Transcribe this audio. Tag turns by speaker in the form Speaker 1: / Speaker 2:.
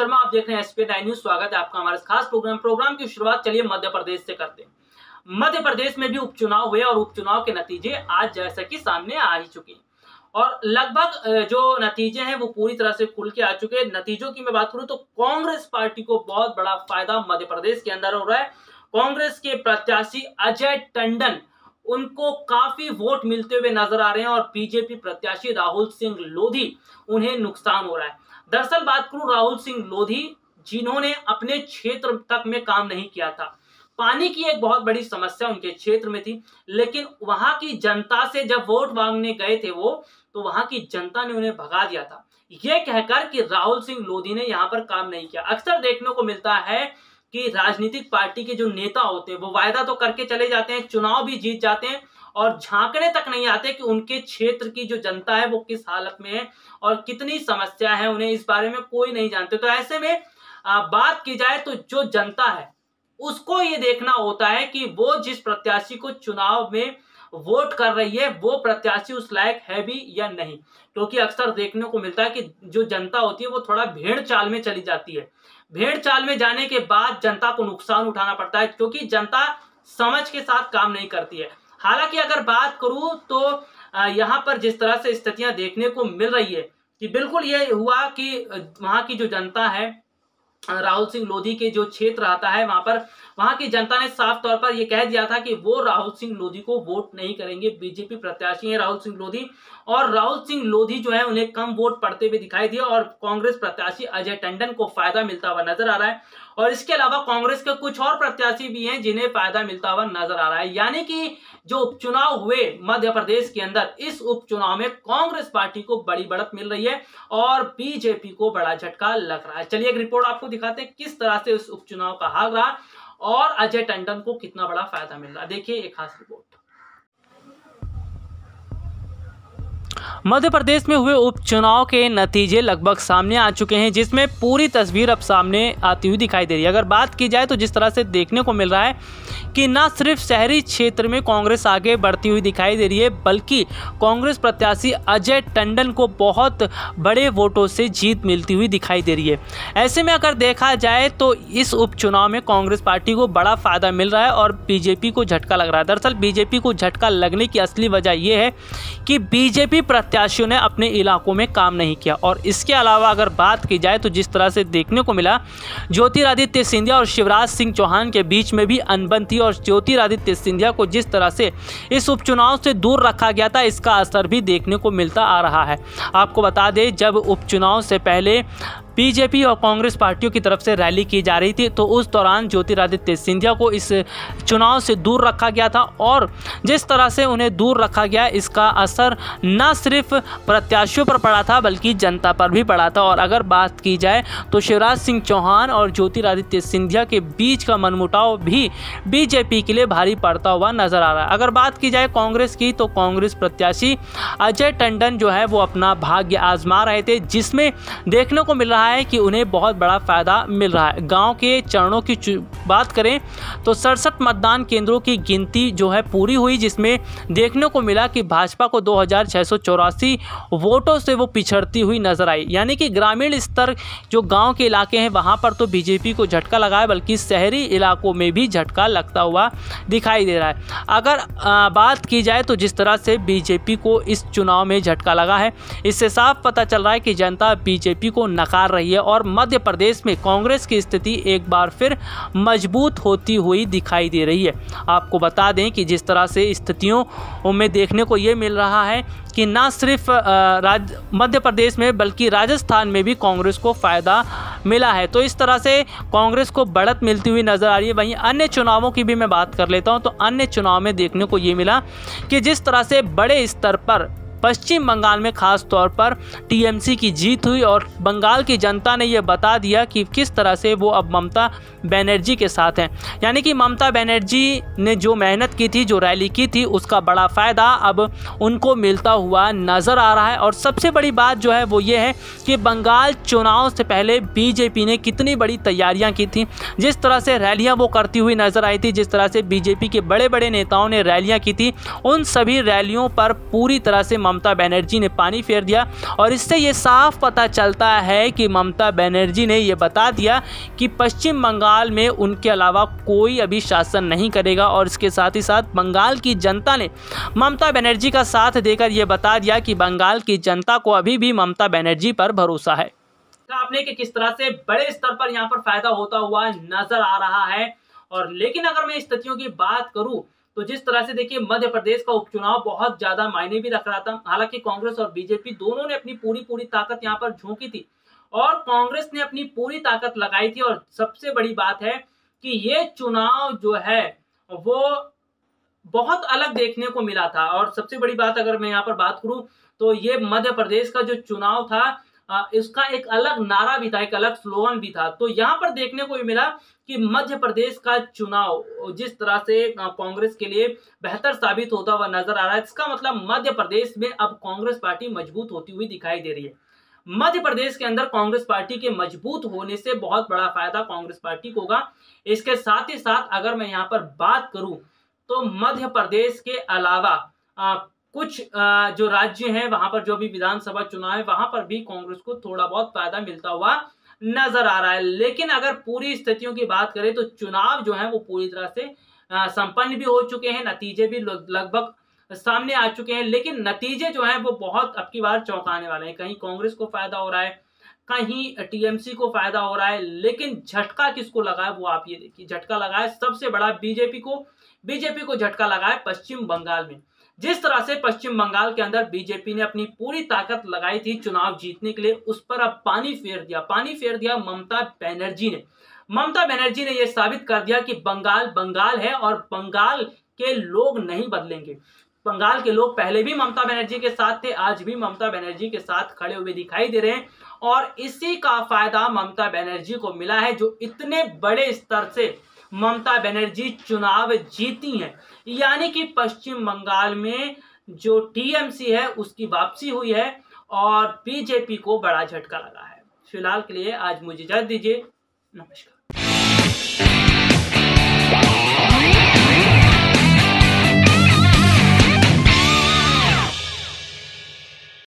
Speaker 1: आप देख रहे हैं एसपी न्यूज़ स्वागत है आपका हमारे खास प्रोग्राम प्रोग्राम की शुरुआत चलिए मध्य प्रदेश से करते हैं। मध्य प्रदेश में भी उपचुनाव हुए और उपचुनाव के नतीजे आज जैसा कि सामने आ ही चुके हैं। और लगभग जो नतीजे हैं वो पूरी तरह से खुल के आ चुके हैं। नतीजों की मैं बात करूँ तो कांग्रेस पार्टी को बहुत बड़ा फ़ायदा मध्य प्रदेश के अंदर हो रहा है। कांग्रेस के प्रत्याशी अजय टंडन, उनको काफ़ी वोट मिलते हुए नज़र आ रहे हैं और बीजेपी प्रत्याशी राहुल सिंह लोधी, उन्हें नुकसान हो रहा है। दरअसल बात करूँ राहुल सिंह लोधी, जिन्होंने अपने क्षेत्र तक में काम नहीं किया था। पानी की एक बहुत बड़ी समस्या उनके क्षेत्र में थी, लेकिन वहाँ की जनता से जब वोट मांगने गए थे वो तो वहाँ की जनता ने उन्हें भगा दिया था। यह कहकर कि राहुल सिंह लोधी ने यहाँ पर काम नहीं किया। अक्सर देखने को मिलता है कि राजनीतिक पार्टी के जो नेता होते हैं, वो वायदा तो करके चले जाते हैं, चुनाव भी जीत जाते हैं और झांकने तक नहीं आते कि उनके क्षेत्र की जो जनता है वो किस हालत में है और कितनी समस्या है, उन्हें इस बारे में कोई नहीं जानते। तो ऐसे में बात की जाए तो जो जनता है, उसको ये देखना होता है कि वो जिस प्रत्याशी को चुनाव में वोट कर रही है, वो प्रत्याशी उस लायक है भी या नहीं। क्योंकि अक्सर देखने को मिलता है कि जो जनता होती है, वो थोड़ा भेड़ चाल में चली जाती है। भेड़ चाल में जाने के बाद जनता को नुकसान उठाना पड़ता है, क्योंकि जनता समझ के साथ काम नहीं करती है। हालाँकि अगर बात करूँ तो यहाँ पर जिस तरह से स्थितियाँ देखने को मिल रही है, कि बिल्कुल ये हुआ कि वहाँ की जो जनता है राहुल सिंह लोधी के जो क्षेत्र आता है, वहाँ पर वहाँ की जनता ने साफ़ तौर पर यह कह दिया था कि वो राहुल सिंह लोधी को वोट नहीं करेंगे, बीजेपी प्रत्याशी हैं राहुल सिंह लोधी और राहुल सिंह लोधी जो है उन्हें कम वोट पड़ते हुए दिखाई दिया और कांग्रेस प्रत्याशी अजय टंडन को फ़ायदा मिलता हुआ नज़र आ रहा है और इसके अलावा कांग्रेस के कुछ और प्रत्याशी भी हैं जिन्हें फ़ायदा मिलता हुआ नज़र आ रहा है। यानी कि जो उपचुनाव हुए मध्य प्रदेश के अंदर, इस उपचुनाव में कांग्रेस पार्टी को बड़ी बढ़त मिल रही है और बीजेपी को बड़ा झटका लग रहा है। चलिए एक रिपोर्ट आपको दिखाते हैं, किस तरह से इस उपचुनाव का हाल रहा और अजय टंडन को कितना बड़ा फ़ायदा मिल रहा है? देखिए एक खास रिपोर्ट
Speaker 2: मध्य प्रदेश में हुए उपचुनाव के नतीजे लगभग सामने आ चुके हैं, जिसमें पूरी तस्वीर अब सामने आती हुई दिखाई दे रही है। अगर बात की जाए तो जिस तरह से देखने को मिल रहा है कि न सिर्फ़ शहरी क्षेत्र में कांग्रेस आगे बढ़ती हुई दिखाई दे रही है, बल्कि कांग्रेस प्रत्याशी अजय टंडन को बहुत बड़े वोटों से जीत मिलती हुई दिखाई दे रही है। ऐसे में अगर देखा जाए तो इस उपचुनाव में कांग्रेस पार्टी को बड़ा फ़ायदा मिल रहा है और बीजेपी को झटका लग रहा है। दरअसल बीजेपी को झटका लगने की असली वजह यह है कि बीजेपी प्रत्याशियों ने अपने इलाकों में काम नहीं किया। और इसके अलावा अगर बात की जाए तो जिस तरह से देखने को मिला, ज्योतिरादित्य सिंधिया और शिवराज सिंह चौहान के बीच में भी अनबन थी और ज्योतिरादित्य सिंधिया को जिस तरह से इस उपचुनाव से दूर रखा गया था, इसका असर भी देखने को मिलता आ रहा है। आपको बता दें, जब उपचुनाव से पहले बीजेपी और कांग्रेस पार्टियों की तरफ़ से रैली की जा रही थी तो उस दौरान ज्योतिरादित्य सिंधिया को इस चुनाव से दूर रखा गया था और जिस तरह से उन्हें दूर रखा गया, इसका असर न सिर्फ़ प्रत्याशियों पर पड़ा था, बल्कि जनता पर भी पड़ा था। और अगर बात की जाए तो शिवराज सिंह चौहान और ज्योतिरादित्य सिंधिया के बीच का मनमुटाव भी बीजेपी के लिए भारी पड़ता हुआ नज़र आ रहा है। अगर बात की जाए कांग्रेस की तो कांग्रेस प्रत्याशी अजय टंडन जो है, वो अपना भाग्य आजमा रहे थे, जिसमें देखने को मिल रहा है कि उन्हें बहुत बड़ा फ़ायदा मिल रहा है। गाँव के चरणों की बात करें तो सड़सठ मतदान केंद्रों की गिनती जो है पूरी हुई, जिसमें देखने को मिला कि भाजपा को दो हज़ार छह सौ चौरासी वोटों से वो पिछड़ती हुई नज़र आई। यानी कि ग्रामीण स्तर जो गाँव के इलाके हैं, वहाँ पर तो बीजेपी को झटका लगा है, बल्कि शहरी इलाकों में भी झटका लगता हुआ दिखाई दे रहा है। अगर बात की जाए तो जिस तरह से बीजेपी को इस चुनाव में झटका लगा है, इससे साफ़ पता चल रहा है कि जनता बीजेपी को नकार रही है और मध्य प्रदेश में कांग्रेस की स्थिति एक बार फिर मज़बूत होती हुई दिखाई दे रही है। आपको बता दें कि जिस तरह से स्थितियों में देखने को ये मिल रहा है कि न सिर्फ़ राज, मध्य प्रदेश में बल्कि राजस्थान में भी कांग्रेस को फ़ायदा मिला है। तो इस तरह से कांग्रेस को बढ़त मिलती हुई नज़र आ रही है। वहीं अन्य चुनावों की भी मैं बात कर लेता हूँ तो अन्य चुनाव में देखने को ये मिला कि जिस तरह से बड़े स्तर पर पश्चिम बंगाल में खास तौर पर टीएमसी की जीत हुई और बंगाल की जनता ने यह बता दिया कि किस तरह से वो अब ममता बनर्जी के साथ हैं। यानी कि ममता बनर्जी ने जो मेहनत की थी, जो रैली की थी, उसका बड़ा फ़ायदा अब उनको मिलता हुआ नज़र आ रहा है। और सबसे बड़ी बात जो है वो ये है कि बंगाल चुनाव से पहले बीजेपी ने कितनी बड़ी तैयारियाँ की थी। जिस तरह से रैलियाँ वो करती हुई नज़र आई थी, जिस तरह से बीजेपी के बड़े बड़े नेताओं ने रैलियाँ की थी, उन सभी रैलियों पर पूरी तरह से ममता बनर्जी ने पानी फेर दिया और इससे ये साफ़ पता चलता है कि ममता बनर्जी ने ये बता दिया कि पश्चिम बंगाल में उनके अलावा कोई अभी शासन नहीं करेगा और इसके साथ ही साथ बंगाल की जनता ने ममता बनर्जी का साथ देकर ये बता दिया कि बंगाल की जनता को अभी भी ममता बनर्जी पर भरोसा है।
Speaker 1: आपने कि किस तरह से बड़े स्तर पर यहाँ पर फ़ायदा होता हुआ नज़र आ रहा है? और लेकिन अगर मैं स्थितियों की बात करूँ तो जिस तरह से देखिए मध्य प्रदेश का उपचुनाव बहुत ज़्यादा मायने भी रख रहा था। हालाँकि कांग्रेस और बीजेपी दोनों ने अपनी पूरी पूरी ताकत यहाँ पर झोंकी थी और कांग्रेस ने अपनी पूरी ताकत लगाई थी और सबसे बड़ी बात है कि ये चुनाव जो है, वो बहुत अलग देखने को मिला था। और सबसे बड़ी बात अगर मैं यहाँ पर बात करूँ तो ये मध्य प्रदेश का जो चुनाव था इसका एक अलग नारा भी था, एक अलग स्लोगन भी था। तो यहाँ पर देखने को भी मिला कि मध्य प्रदेश का चुनाव, जिस तरह से कांग्रेस के लिए बेहतर साबित होता हुआ नज़र आ रहा है, इसका मतलब मध्य प्रदेश में अब कांग्रेस पार्टी मज़बूत होती हुई दिखाई दे रही है। मध्य प्रदेश के अंदर कांग्रेस पार्टी के मज़बूत होने से बहुत बड़ा फ़ायदा कांग्रेस पार्टी को होगा। इसके साथ ही साथ अगर मैं यहाँ पर बात करूँ तो मध्य प्रदेश के अलावा कुछ जो राज्य हैं, वहाँ पर जो भी विधानसभा चुनाव है, वहाँ पर भी कांग्रेस को थोड़ा बहुत फ़ायदा मिलता हुआ नज़र आ रहा है। लेकिन अगर पूरी स्थितियों की बात करें तो चुनाव जो है, वो पूरी तरह से संपन्न भी हो चुके हैं, नतीजे भी लगभग सामने आ चुके हैं। लेकिन नतीजे जो हैं, वो बहुत अब की बार चौंकाने वाले हैं। कहीं कांग्रेस को फ़ायदा हो रहा है, कहीं टीएमसी को फ़ायदा हो रहा है, लेकिन झटका किसको लगा है, वो आप ये देखिए। झटका लगा है सबसे बड़ा बीजेपी को बीजेपी को झटका लगा है पश्चिम बंगाल में। जिस तरह से पश्चिम बंगाल के अंदर बीजेपी ने अपनी पूरी ताकत लगाई थी चुनाव जीतने के लिए, उस पर अब पानी फेर दिया, पानी फेर दिया ममता बनर्जी ने। ममता बनर्जी ने यह साबित कर दिया कि बंगाल बंगाल है और बंगाल के लोग नहीं बदलेंगे। बंगाल के लोग पहले भी ममता बनर्जी के साथ थे, आज भी ममता बनर्जी के साथ खड़े हुए दिखाई दे रहे हैं और इसी का फ़ायदा ममता बनर्जी को मिला है, जो इतने बड़े स्तर से ममता बनर्जी चुनाव जीती हैं। यानी कि पश्चिम बंगाल में जो टीएमसी है, उसकी वापसी हुई है और बीजेपी को बड़ा झटका लगा है। फ़िलहाल के लिए आज मुझे इजाज़त दीजिए। नमस्कार।